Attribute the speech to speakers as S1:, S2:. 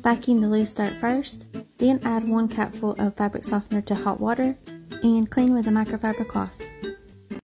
S1: Vacuum the loose dirt first, then add one capful of fabric softener to hot water and clean with a microfiber cloth.